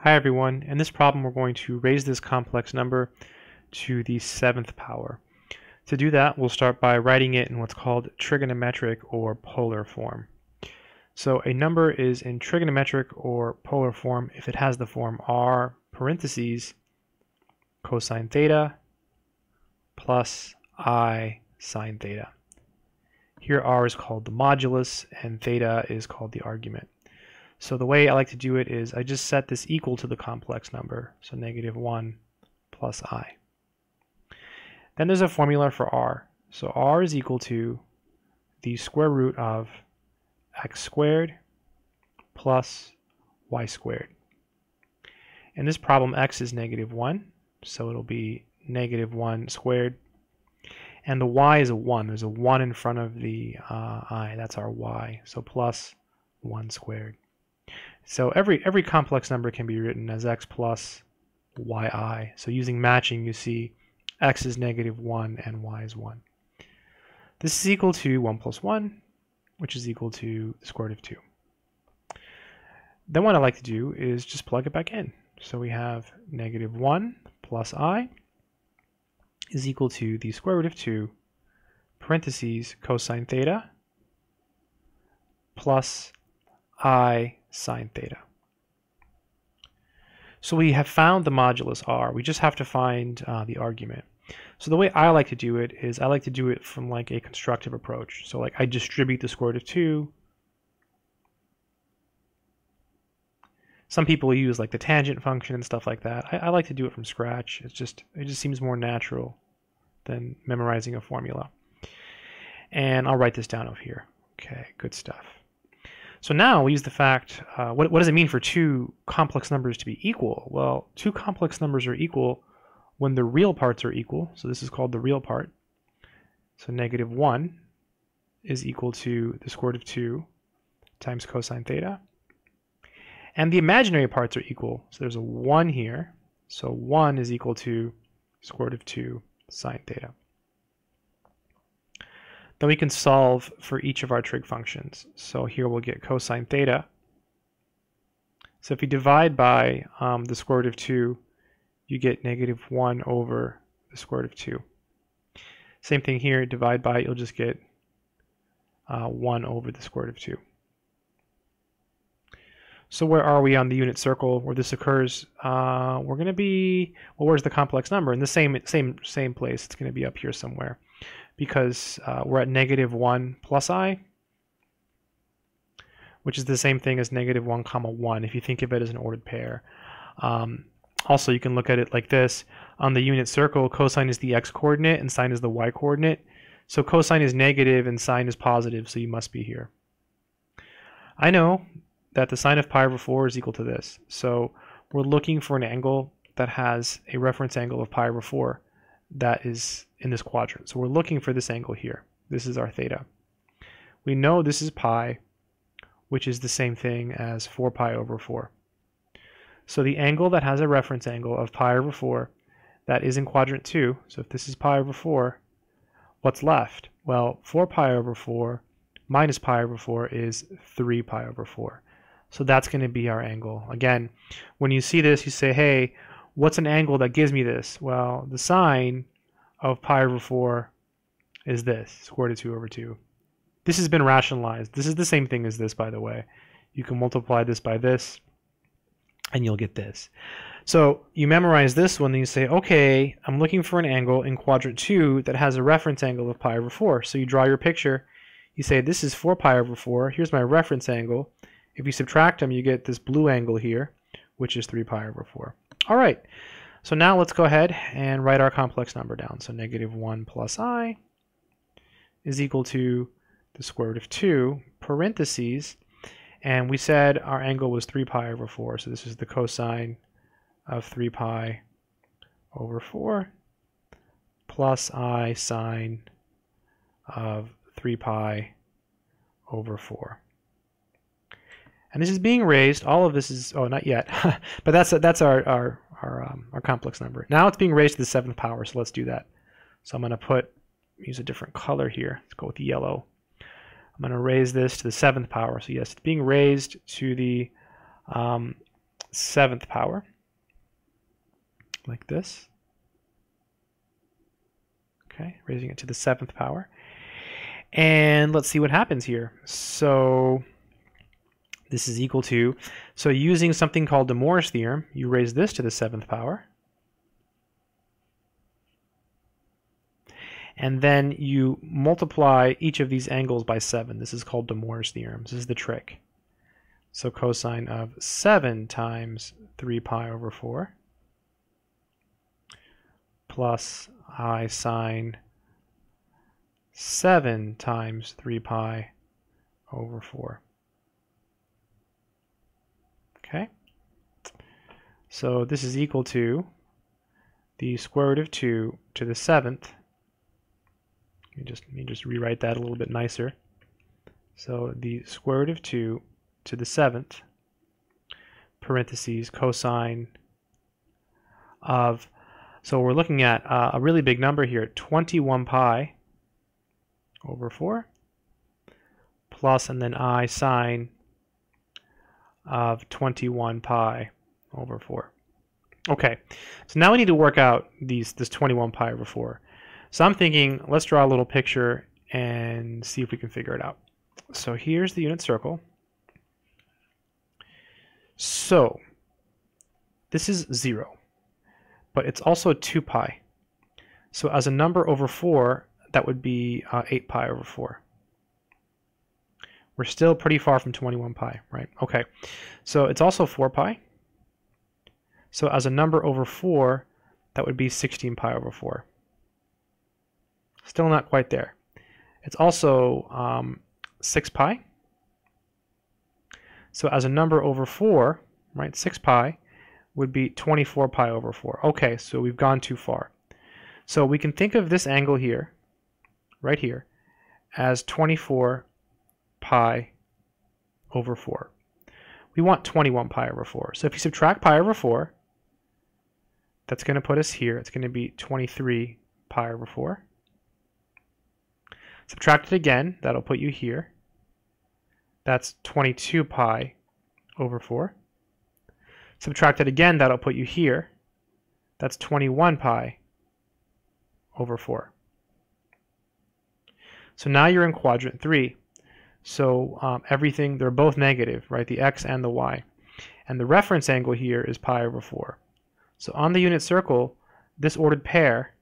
Hi everyone, in this problem we're going to raise this complex number to the seventh power. To do that we'll start by writing it in what's called trigonometric or polar form. So a number is in trigonometric or polar form if it has the form r parentheses cosine theta plus i sine theta. Here r is called the modulus and theta is called the argument. So the way I like to do it is I just set this equal to the complex number, so negative 1 plus i. Then there's a formula for r. So r is equal to the square root of x squared plus y squared. In this problem, x is negative 1, so it'll be negative 1 squared. And the y is a 1. There's a 1 in front of the uh, i. That's our y. So plus 1 squared. So every, every complex number can be written as x plus yi. So using matching, you see x is negative 1 and y is 1. This is equal to 1 plus 1, which is equal to the square root of 2. Then what I like to do is just plug it back in. So we have negative 1 plus i is equal to the square root of 2 parentheses cosine theta plus i sine theta. So we have found the modulus r. We just have to find uh, the argument. So the way I like to do it is I like to do it from like a constructive approach. So like I distribute the square root of 2. Some people use like the tangent function and stuff like that. I, I like to do it from scratch. It's just it just seems more natural than memorizing a formula. And I'll write this down over here. Okay, good stuff. So now we use the fact, uh, what, what does it mean for two complex numbers to be equal? Well, two complex numbers are equal when the real parts are equal. So this is called the real part. So negative 1 is equal to the square root of 2 times cosine theta. And the imaginary parts are equal. So there's a 1 here. So 1 is equal to square root of 2 sine theta. Then we can solve for each of our trig functions. So here we'll get cosine theta. So if you divide by um, the square root of 2, you get negative 1 over the square root of 2. Same thing here, divide by, you'll just get uh, 1 over the square root of 2. So where are we on the unit circle where this occurs? Uh, we're going to be, well, where's the complex number? In the same, same, same place. It's going to be up here somewhere because uh, we're at negative 1 plus i, which is the same thing as negative 1 comma 1 if you think of it as an ordered pair. Um, also, you can look at it like this. On the unit circle, cosine is the x-coordinate and sine is the y-coordinate. So cosine is negative and sine is positive, so you must be here. I know that the sine of pi over 4 is equal to this. So we're looking for an angle that has a reference angle of pi over 4 that is in this quadrant. So we're looking for this angle here. This is our theta. We know this is pi, which is the same thing as 4 pi over 4. So the angle that has a reference angle of pi over 4, that is in quadrant 2. So if this is pi over 4, what's left? Well, 4 pi over 4 minus pi over 4 is 3 pi over 4. So that's going to be our angle. Again, when you see this, you say, hey, what's an angle that gives me this? Well, the sine of pi over 4 is this, square root of 2 over 2. This has been rationalized. This is the same thing as this, by the way. You can multiply this by this, and you'll get this. So you memorize this one, and you say, okay, I'm looking for an angle in quadrant 2 that has a reference angle of pi over 4. So you draw your picture. You say, this is 4 pi over 4. Here's my reference angle. If you subtract them, you get this blue angle here, which is 3 pi over 4. All right, so now let's go ahead and write our complex number down. So negative 1 plus i is equal to the square root of 2, parentheses, and we said our angle was 3 pi over 4, so this is the cosine of 3 pi over 4 plus i sine of 3 pi over 4. And this is being raised. All of this is, oh, not yet. but that's that's our, our, our, um, our complex number. Now it's being raised to the seventh power, so let's do that. So I'm going to put, use a different color here. Let's go with yellow. I'm going to raise this to the seventh power. So yes, it's being raised to the um, seventh power, like this. Okay, raising it to the seventh power. And let's see what happens here. So this is equal to, so using something called de Moivre's theorem, you raise this to the seventh power. And then you multiply each of these angles by 7. This is called de Moivre's theorem. This is the trick. So cosine of 7 times 3 pi over 4 plus i sine 7 times 3 pi over 4. Okay? So this is equal to the square root of 2 to the 7th. Let me just, let me just rewrite that a little bit nicer. So the square root of 2 to the 7th, parentheses, cosine of, so we're looking at uh, a really big number here, 21 pi over 4 plus and then i sine of 21 pi over 4. Okay, so now we need to work out these this 21 pi over 4. So I'm thinking, let's draw a little picture and see if we can figure it out. So here's the unit circle. So this is 0, but it's also 2 pi. So as a number over 4, that would be uh, 8 pi over 4. We're still pretty far from 21 pi, right? Okay, so it's also 4 pi. So as a number over 4, that would be 16 pi over 4. Still not quite there. It's also um, 6 pi. So as a number over 4, right, 6 pi would be 24 pi over 4. Okay, so we've gone too far. So we can think of this angle here, right here, as 24 pi over 4. We want 21 pi over 4. So if you subtract pi over 4, that's going to put us here. It's going to be 23 pi over 4. Subtract it again. That'll put you here. That's 22 pi over 4. Subtract it again. That'll put you here. That's 21 pi over 4. So now you're in quadrant 3. So um, everything, they're both negative, right? The x and the y. And the reference angle here is pi over 4. So on the unit circle, this ordered pair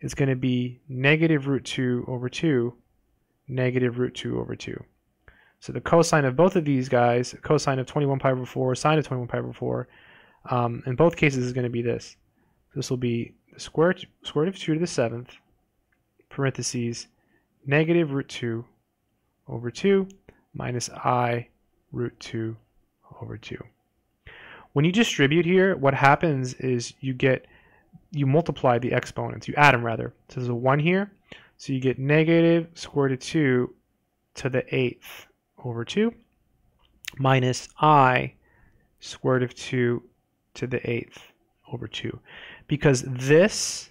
is going to be negative root 2 over 2, negative root 2 over 2. So the cosine of both of these guys, cosine of 21 pi over 4, sine of 21 pi over 4, um, in both cases is going to be this. This will be the square, square root of 2 to the 7th, parentheses, negative root 2 over 2 minus i root 2 over 2. When you distribute here, what happens is you get, you multiply the exponents, you add them rather. So there's a 1 here, so you get negative square root of 2 to the 8th over 2 minus i square root of 2 to the 8th over 2. Because this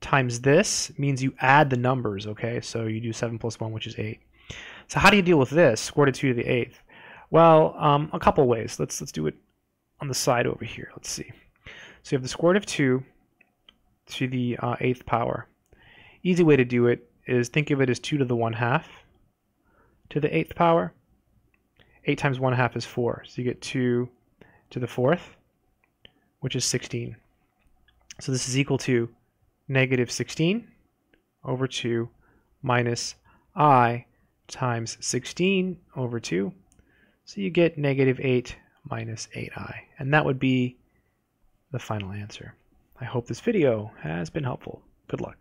times this means you add the numbers, okay? So you do 7 plus 1, which is 8. So how do you deal with this, square root of 2 to the 8th? Well, um, a couple ways. Let's, let's do it on the side over here. Let's see. So you have the square root of 2 to the uh, 8th power. Easy way to do it is think of it as 2 to the 1 half to the 8th power. 8 times 1 half is 4. So you get 2 to the 4th, which is 16. So this is equal to negative 16 over 2 minus i times 16 over 2. So you get negative 8 minus 8i. And that would be the final answer. I hope this video has been helpful. Good luck.